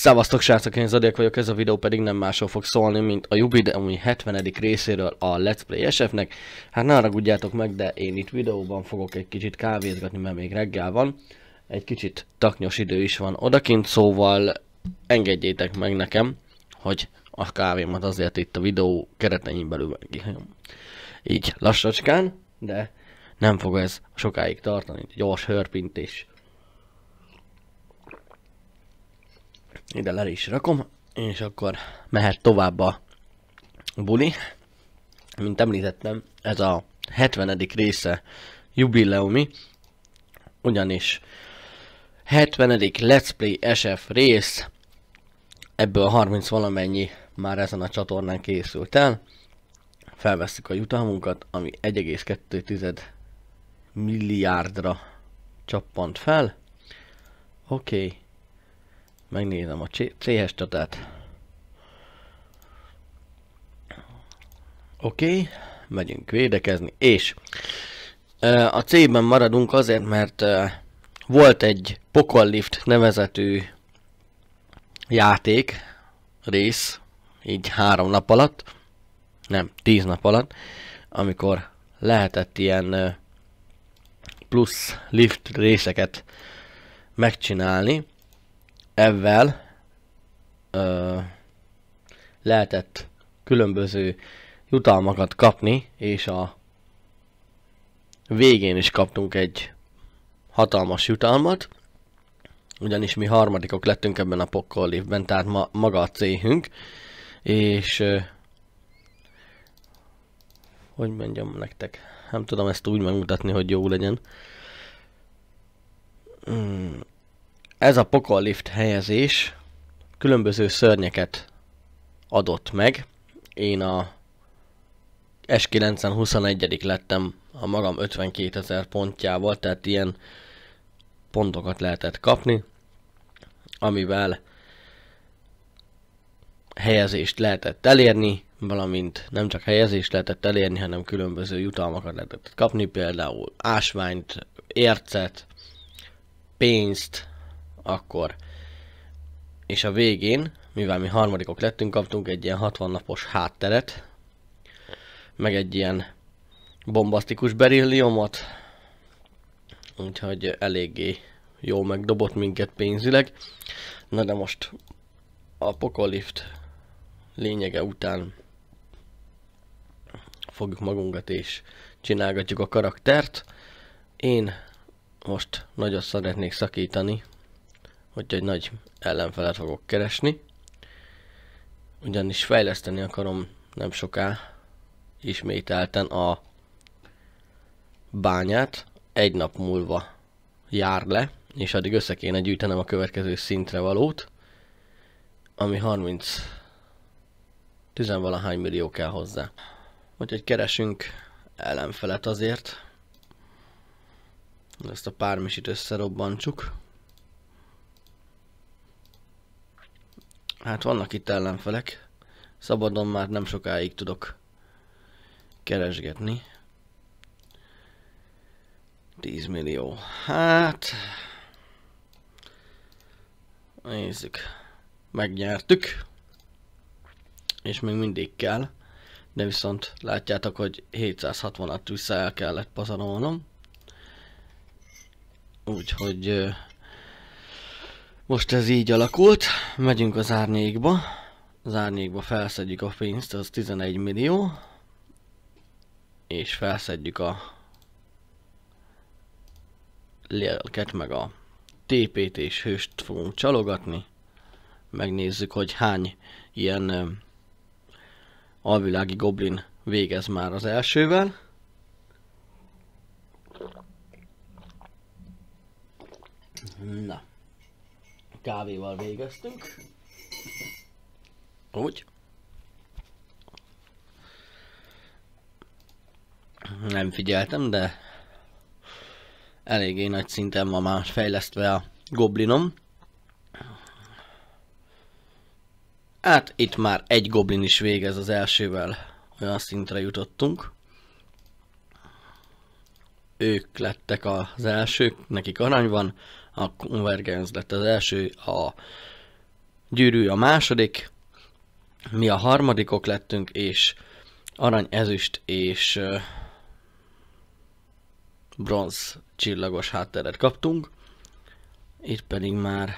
Szevasztok srácok, én Zodiak vagyok, ez a videó pedig nem másról fog szólni, mint a Jubileumi 70. részéről a Let's Play SF-nek. Hát ne haragudjátok meg, de én itt videóban fogok egy kicsit kávézgatni, mert még reggel van. Egy kicsit taknyos idő is van odakint, szóval engedjétek meg nekem, hogy a kávémat azért itt a videó keretein belül megihajom. Így lassacskán, de nem fog ez sokáig tartani, gyors hörpintés. Ide le is rakom, és akkor mehet tovább a buli. Mint említettem, ez a 70. része jubileumi, ugyanis 70. Let's Play SF rész, ebből 30 valamennyi már ezen a csatornán készült el. Felveszük a jutalmunkat, ami 1,2 milliárdra csappant fel. Oké. Okay. Megnézem a C-hes csatát. Oké, okay, megyünk védekezni, és a C-ben maradunk azért, mert volt egy Pokollift nevezetű játék, rész, így három nap alatt, nem, tíz nap alatt, amikor lehetett ilyen plusz lift részeket megcsinálni, ezzel ö, lehetett különböző jutalmakat kapni, és a végén is kaptunk egy hatalmas jutalmat, ugyanis mi harmadikok lettünk ebben a pokkol évben, tehát ma, maga a céhünk, és ö, hogy mondjam nektek, nem tudom ezt úgy megmutatni, hogy jó legyen. Hmm ez a pokollift helyezés különböző szörnyeket adott meg. Én a S9-en 21 lettem a magam 52 ezer pontjával, tehát ilyen pontokat lehetett kapni, amivel helyezést lehetett elérni, valamint nem csak helyezést lehetett elérni, hanem különböző jutalmakat lehetett kapni, például ásványt, ércet, pénzt, akkor. És a végén, mivel mi harmadikok lettünk, kaptunk egy ilyen 60 napos hátteret, meg egy ilyen bombasztikus berilliumot, úgyhogy eléggé jó megdobott minket pénzileg. Na de most a Pokolift lényege után fogjuk magunkat és csinálgatjuk a karaktert. Én most nagyon szeretnék szakítani hogy egy nagy ellenfelet fogok keresni. Ugyanis fejleszteni akarom nem soká ismételten a bányát. Egy nap múlva jár le, és addig össze kéne gyűjtenem a következő szintre valót, ami 30 tizenvalahány millió kell hozzá. Úgyhogy keresünk ellenfelet azért. Ezt a pármisit összerobbantsuk. Hát vannak itt ellenfelek. Szabadon már nem sokáig tudok keresgetni. 10 millió. Hát... Nézzük. Megnyertük. És még mindig kell. De viszont látjátok, hogy 760-at vissza el kellett pazarolnom. Úgyhogy most ez így alakult, megyünk az árnyékba, az árnyékba felszedjük a pénzt, az 11 millió, és felszedjük a lélket, meg a TP-t és hőst fogunk csalogatni. Megnézzük, hogy hány ilyen alvilági goblin végez már az elsővel. Na kávéval végeztünk. Úgy. Nem figyeltem, de eléggé nagy szinten van már fejlesztve a goblinom. Hát itt már egy goblin is végez az elsővel, olyan szintre jutottunk. Ők lettek az elsők, nekik arany van, a Convergence lett az első, a gyűrű a második, mi a harmadikok lettünk, és arany, ezüst és bronz csillagos hátteret kaptunk. Itt pedig már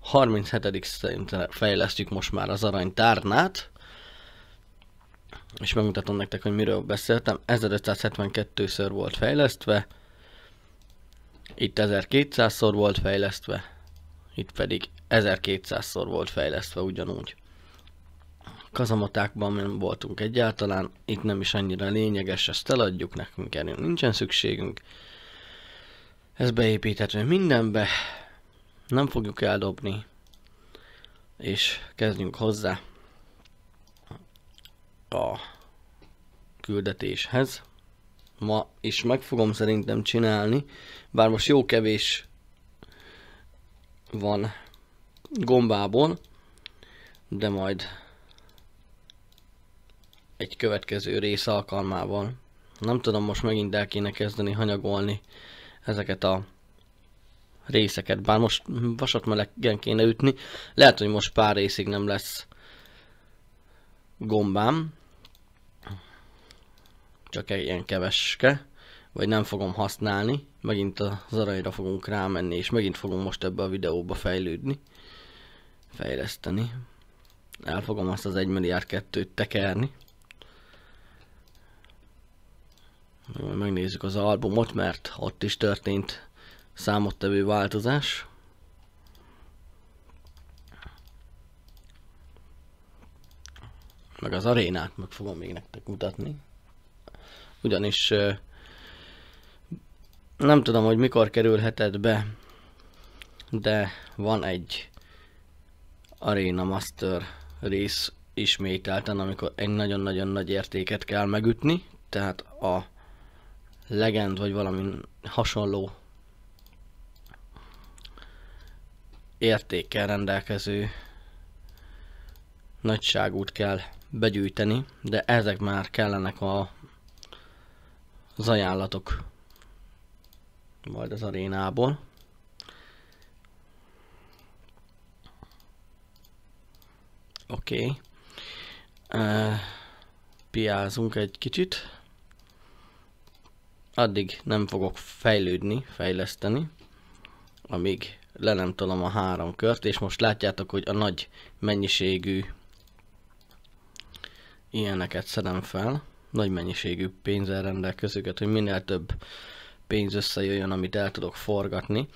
37. szintre fejlesztjük most már az arany tárnát. És megmutatom nektek, hogy miről beszéltem. 1572-ször volt fejlesztve. Itt 1200-szor volt fejlesztve. Itt pedig 1200-szor volt fejlesztve ugyanúgy. Kazamatákban nem voltunk egyáltalán, itt nem is annyira lényeges, ezt eladjuk, nekünk erről nincsen szükségünk. Ez beépíthető mindenbe, nem fogjuk eldobni, és kezdjünk hozzá a küldetéshez. Ma is meg fogom szerintem csinálni, bár most jó kevés van gombából, de majd egy következő rész alkalmával. Nem tudom, most megint el kéne kezdeni hanyagolni ezeket a részeket, bár most vasat melegen kéne ütni. Lehet, hogy most pár részig nem lesz gombám, csak egy ilyen keveske, vagy nem fogom használni, megint az aranyra fogunk rámenni, és megint fogom most ebbe a videóba fejlődni, fejleszteni. El fogom azt az 1 milliárd kettőt tekerni. Megnézzük az albumot, mert ott is történt számottevő változás. Meg az arénát meg fogom még nektek mutatni. Ugyanis nem tudom, hogy mikor kerülheted be, de van egy Arena Master rész ismételten, amikor egy nagyon-nagyon nagy értéket kell megütni, tehát a legend vagy valami hasonló értékkel rendelkező nagyságút kell begyűjteni, de ezek már kellenek a, az ajánlatok majd az arénából. Oké. Okay. Uh, piázunk egy kicsit. Addig nem fogok fejlődni, fejleszteni, amíg le nem tolom a három kört, és most látjátok, hogy a nagy mennyiségű ilyeneket szedem fel, nagy mennyiségű pénzzel rendelkezőket, hogy minél több pénz összejöjjön, amit el tudok forgatni.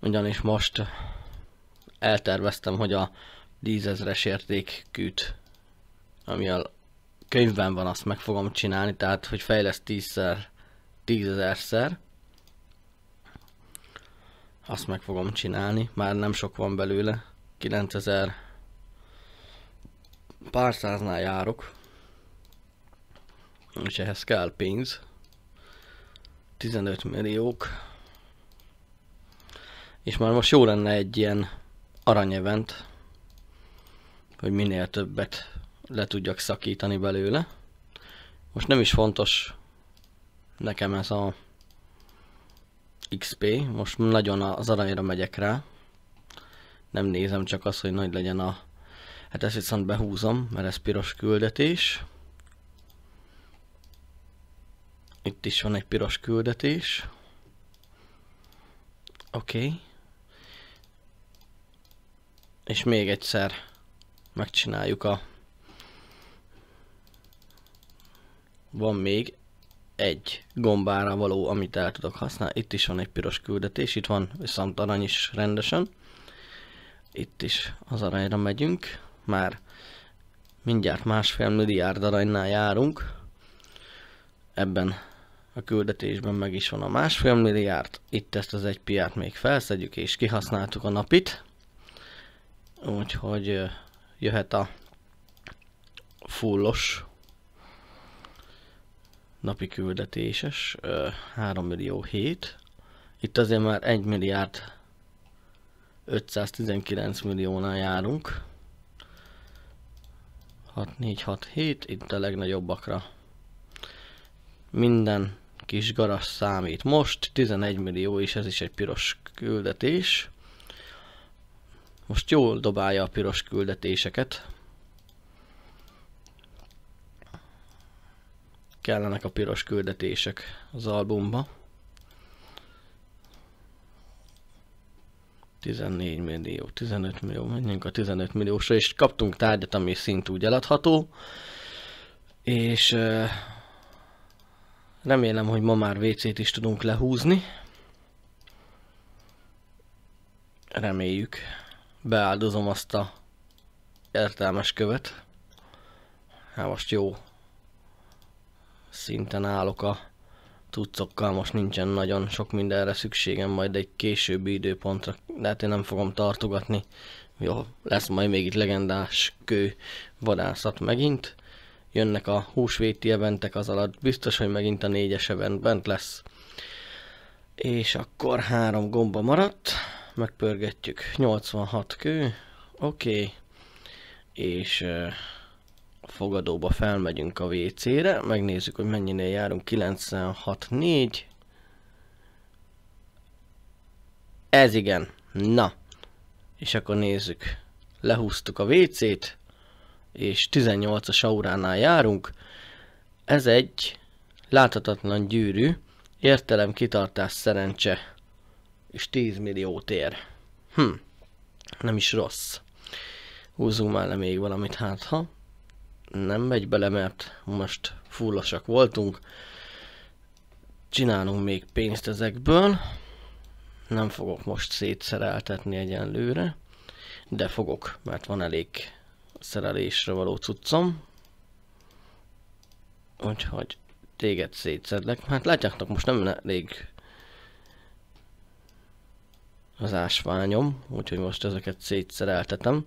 Ugyanis most elterveztem, hogy a 10 értékűt, ami a könyvben van, azt meg fogom csinálni, tehát hogy fejleszt 10-szer, 10 azt meg fogom csinálni, már nem sok van belőle, 9000 pár száznál járok, és ehhez kell pénz, 15 milliók. És már most jó lenne egy ilyen aranyevent, hogy minél többet le tudjak szakítani belőle. Most nem is fontos nekem ez a XP, most nagyon az aranyra megyek rá. Nem nézem csak azt, hogy nagy legyen a... Hát ezt viszont behúzom, mert ez piros küldetés. Itt is van egy piros küldetés. Oké. Okay. És még egyszer megcsináljuk a... Van még egy gombára való, amit el tudok használni. Itt is van egy piros küldetés, itt van viszont arany is rendesen. Itt is az aranyra megyünk. Már mindjárt másfél milliárd aranynál járunk. Ebben a küldetésben meg is van a másfél milliárd. Itt ezt az egy piát még felszedjük és kihasználtuk a napit. Úgyhogy jöhet a fullos napi küldetéses, 3 millió 7. Itt azért már 1 milliárd 519 milliónál járunk. 6, 4, 6, 7, itt a legnagyobbakra. Minden kis garas számít. Most 11 millió és ez is egy piros küldetés. Most jól dobálja a piros küldetéseket. Kellenek a piros küldetések az albumba. 14 millió, 15 millió, menjünk a 15 milliósra, és kaptunk tárgyat, ami szintúgy eladható. És remélem, hogy ma már WC-t is tudunk lehúzni. Reméljük. Beáldozom azt a értelmes követ. Hát most jó szinten állok a tucokkal, most nincsen nagyon sok mindenre szükségem, majd egy későbbi időpontra, de hát én nem fogom tartogatni. Jó, lesz majd még itt legendás kő vadászat megint. Jönnek a húsvéti eventek az alatt, biztos, hogy megint a négyes event bent lesz. És akkor három gomba maradt, megpörgetjük, 86 kő, oké, okay. és a fogadóba felmegyünk a WC-re, megnézzük, hogy mennyinél járunk, 96.4. Ez igen, na, és akkor nézzük, lehúztuk a WC-t, és 18-as auránál járunk. Ez egy láthatatlan gyűrű, értelem, kitartás, szerencse, és 10 millió tér. Hm, nem is rossz. Húzzunk már le még valamit, hát ha nem megy bele, mert most fullosak voltunk. Csinálunk még pénzt ezekből. Nem fogok most szétszereltetni egyenlőre, de fogok, mert van elég szerelésre való cuccom. Úgyhogy téged szétszedlek. Hát látjátok, most nem elég az ásványom, úgyhogy most ezeket szétszereltetem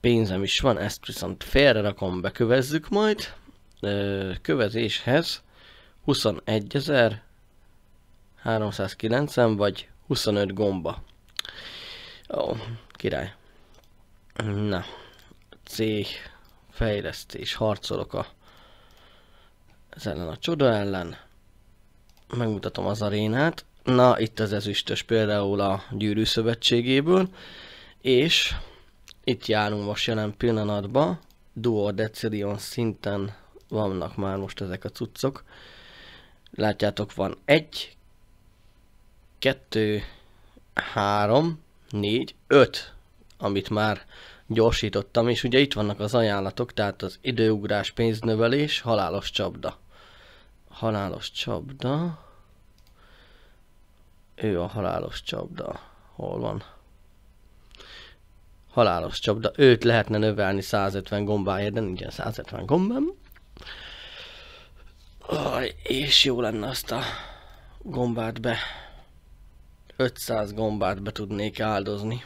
pénzem is van, ezt viszont félre rakom, bekövezzük majd. Kövezéshez 21.390 vagy 25 gomba. Ó, király. Na, C fejlesztés, harcolok a ez ellen a csoda ellen. Megmutatom az arénát. Na, itt az ezüstös például a gyűrű szövetségéből. És itt járunk most jelen pillanatban. Duo Decilion szinten vannak már most ezek a cuccok. Látjátok, van egy, kettő, három, négy, öt, amit már gyorsítottam, és ugye itt vannak az ajánlatok, tehát az időugrás, pénznövelés, halálos csapda. Halálos csapda. Ő a halálos csapda. Hol van? halálos csapda. Őt lehetne növelni 150 gombáért, de nincsen 150 gombám. És jó lenne azt a gombát be. 500 gombát be tudnék áldozni.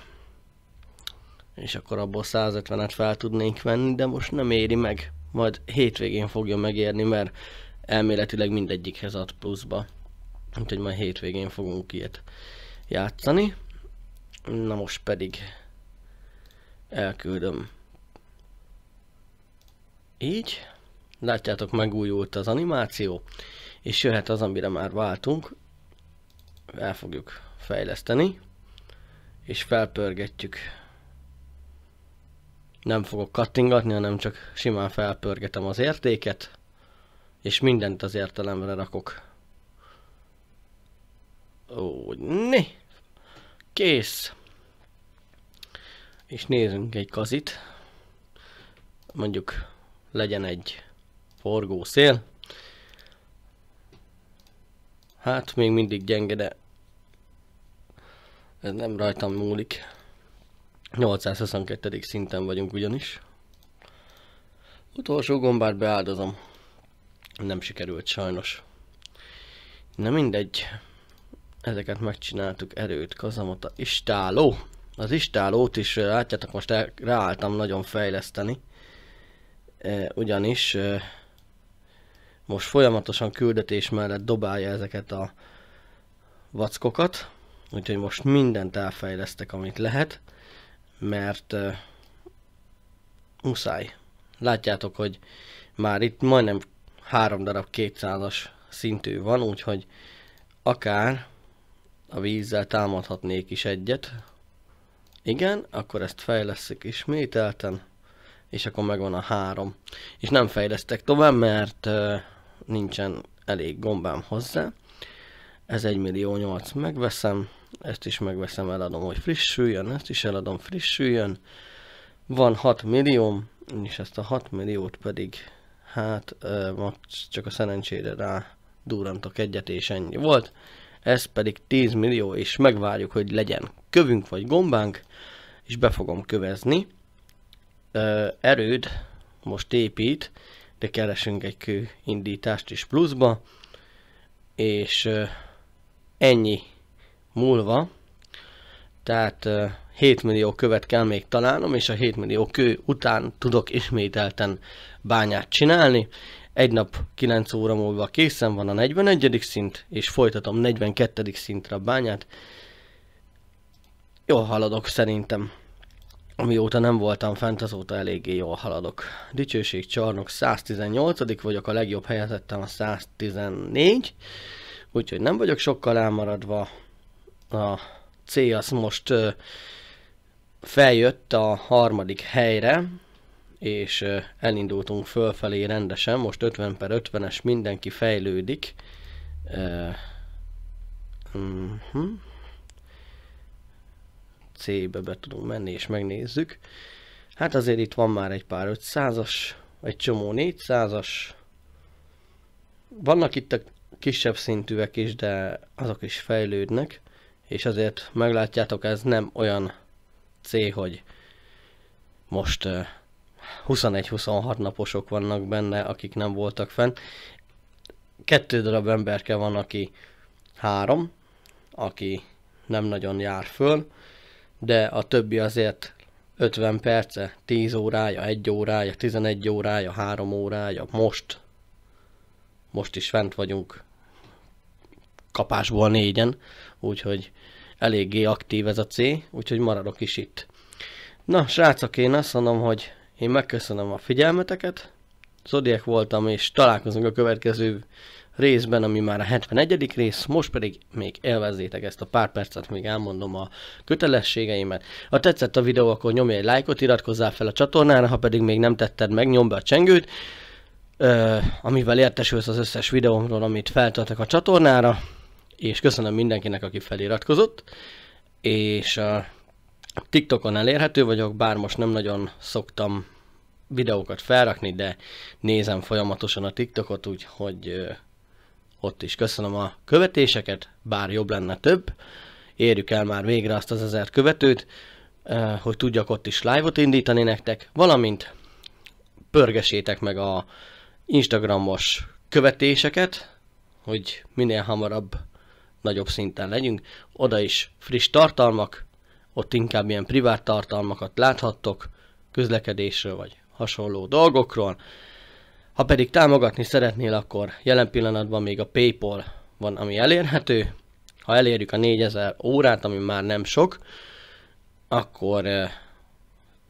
És akkor abból 150-et fel tudnék venni, de most nem éri meg. Majd hétvégén fogja megérni, mert elméletileg mindegyikhez ad pluszba. Úgyhogy majd hétvégén fogunk ilyet játszani. Na most pedig elküldöm. Így. Látjátok, megújult az animáció, és jöhet az, amire már váltunk. El fogjuk fejleszteni, és felpörgetjük. Nem fogok kattingatni, hanem csak simán felpörgetem az értéket, és mindent az értelemre rakok. Ó, né! Kész! és nézzünk egy kazit. Mondjuk legyen egy forgó szél. Hát még mindig gyenge, de ez nem rajtam múlik. 822. szinten vagyunk ugyanis. Utolsó gombát beáldozom. Nem sikerült sajnos. Na mindegy. Ezeket megcsináltuk. Erőt, kazamata, istáló. Az istálót is látjátok, most el, ráálltam nagyon fejleszteni. Ugyanis most folyamatosan küldetés mellett dobálja ezeket a vackokat. Úgyhogy most mindent elfejlesztek, amit lehet. Mert muszáj. Látjátok, hogy már itt majdnem három darab 200-as szintű van, úgyhogy akár a vízzel támadhatnék is egyet, Igen, akkor ezt fejleszek ismételten, és akkor megvan a három. És nem fejlesztek tovább, mert uh, nincsen elég gombám hozzá. Ez 1 millió 8 megveszem, ezt is megveszem, eladom, hogy frissüljön, ezt is eladom, frissüljön. Van 6 millió, és ezt a 6 milliót pedig, hát uh, csak a szerencsére rá durantok egyet, és ennyi volt. Ez pedig 10 millió, és megvárjuk, hogy legyen kövünk vagy gombánk, és be fogom kövezni. Erőd most épít, de keresünk egy kő indítást is pluszba, és ennyi múlva, tehát uh, 7 millió követ kell még találnom, és a 7 millió kő után tudok ismételten bányát csinálni. Egy nap 9 óra múlva készen van a 41. szint, és folytatom 42. szintre a bányát. Jól haladok szerintem. Amióta nem voltam fent, azóta eléggé jól haladok. Dicsőség csarnok 118 vagyok, a legjobb helyezettem a 114, úgyhogy nem vagyok sokkal elmaradva. A az most feljött a harmadik helyre, és elindultunk fölfelé rendesen, most 50 per 50-es mindenki fejlődik. Uh-huh. C-be be tudunk menni és megnézzük. Hát azért itt van már egy pár 500-as, egy csomó 400-as. Vannak itt a kisebb szintűek is, de azok is fejlődnek. És azért meglátjátok, ez nem olyan C, hogy most 21-26 naposok vannak benne, akik nem voltak fenn. Kettő darab emberke van, aki három, aki nem nagyon jár föl, de a többi azért 50 perce, 10 órája, 1 órája, 11 órája, 3 órája, most, most is fent vagyunk kapásból négyen, úgyhogy eléggé aktív ez a C, úgyhogy maradok is itt. Na, srácok, én azt mondom, hogy én megköszönöm a figyelmeteket, Zodiac voltam, és találkozunk a következő részben, ami már a 71. rész, most pedig még élvezzétek ezt a pár percet, még elmondom a kötelességeimet. Ha tetszett a videó, akkor nyomj egy lájkot, iratkozzál fel a csatornára, ha pedig még nem tetted meg, nyomd be a csengőt, amivel értesülsz az összes videómról, amit feltöltök a csatornára, és köszönöm mindenkinek, aki feliratkozott, és a TikTokon elérhető vagyok, bár most nem nagyon szoktam videókat felrakni, de nézem folyamatosan a TikTokot, úgyhogy ott is köszönöm a követéseket, bár jobb lenne több. Érjük el már végre azt az ezer követőt, hogy tudjak ott is live-ot indítani nektek, valamint pörgesétek meg a Instagramos követéseket, hogy minél hamarabb nagyobb szinten legyünk. Oda is friss tartalmak, ott inkább ilyen privát tartalmakat láthattok, közlekedésről vagy hasonló dolgokról. Ha pedig támogatni szeretnél, akkor jelen pillanatban még a Paypal van, ami elérhető. Ha elérjük a 4000 órát, ami már nem sok, akkor eh,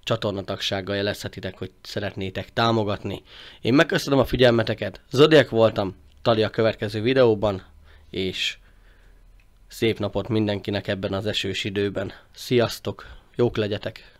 csatornatagsággal jelezhetitek, hogy szeretnétek támogatni. Én megköszönöm a figyelmeteket, Zodiak voltam, Tali a következő videóban, és szép napot mindenkinek ebben az esős időben. Sziasztok, jók legyetek!